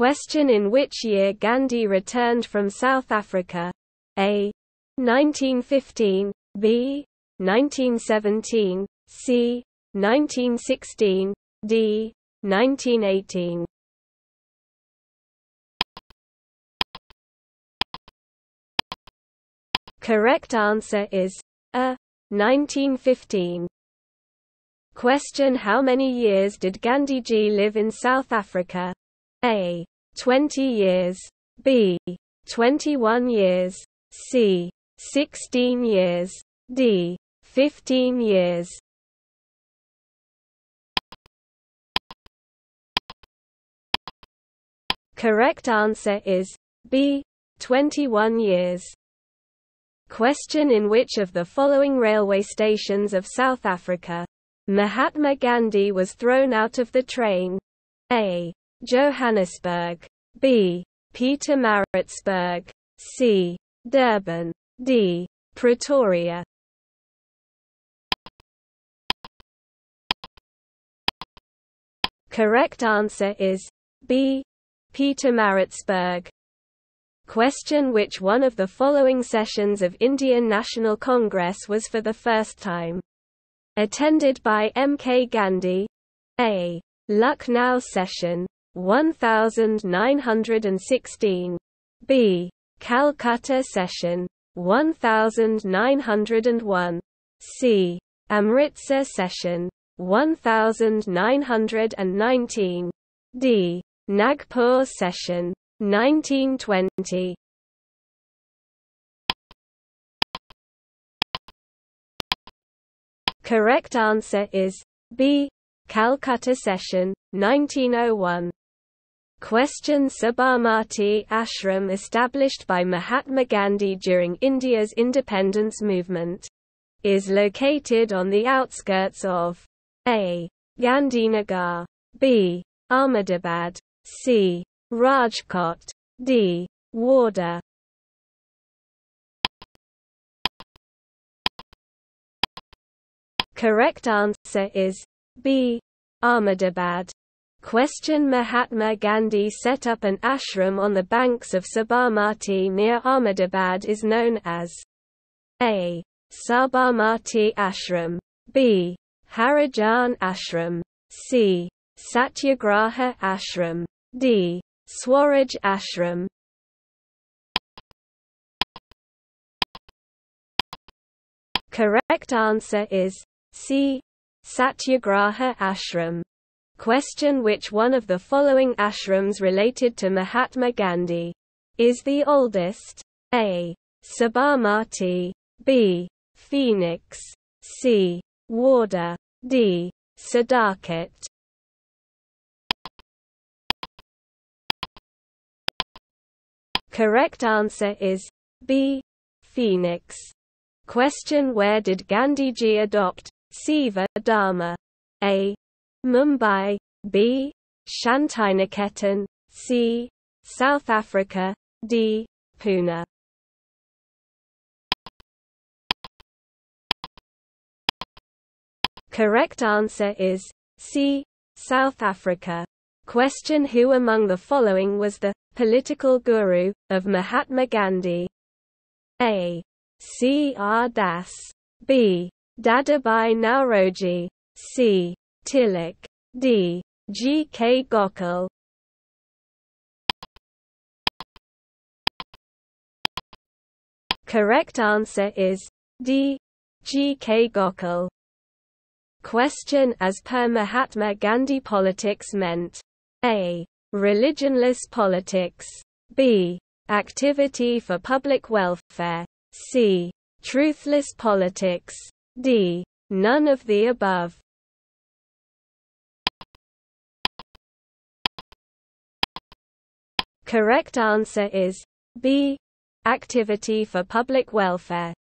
Question In which year Gandhi returned from South Africa? A. 1915, B. 1917, C. 1916, D. 1918. Correct answer is A. 1915. Question How many years did Gandhi Gandhiji live in South Africa? A. 20 years. B. 21 years. C. 16 years. D. 15 years. Correct answer is B. 21 years. Question In which of the following railway stations of South Africa Mahatma Gandhi was thrown out of the train? A. Johannesburg. B. Pietermaritzburg. C. Durban. D. Pretoria. Correct answer is B. Pietermaritzburg. Question Which one of the following sessions of Indian National Congress was for the first time attended by M. K. Gandhi? A. Lucknow session 1916. B. Calcutta session 1901. C. Amritsar session 1919. D. Nagpur session 1920. Correct answer is B. Calcutta session 1901. Question Sabarmati Ashram established by Mahatma Gandhi during India's independence movement is located on the outskirts of A. Gandhinagar B. Ahmedabad C. Rajkot D. Wardha Correct answer is B. Ahmedabad. Question Mahatma Gandhi set up an ashram on the banks of Sabarmati near Ahmedabad is known as A. Sabarmati Ashram B. Harijan Ashram C. Satyagraha Ashram D. Swaraj Ashram Correct answer is C. Satyagraha Ashram Question Which one of the following ashrams related to Mahatma Gandhi is the oldest? A. Sabarmati B. Phoenix C. Wardha D. Sadakat Correct answer is B. Phoenix. Question Where did Gandhiji adopt Seva Dharma? A. Mumbai, B. Shantiniketan, C. South Africa, D. Pune. Correct answer is C. South Africa. Question Who among the following was the political guru of Mahatma Gandhi? A. C. R. Das. B. Dadabhai Naoroji. C. Tilak. D. G. K. Gokhale. Correct answer is D. G. K. Gokhale. Question As per Mahatma Gandhi politics meant A. Religionless politics B. Activity for public welfare C. Truthless politics D. None of the above Correct answer is B. Activity for public welfare.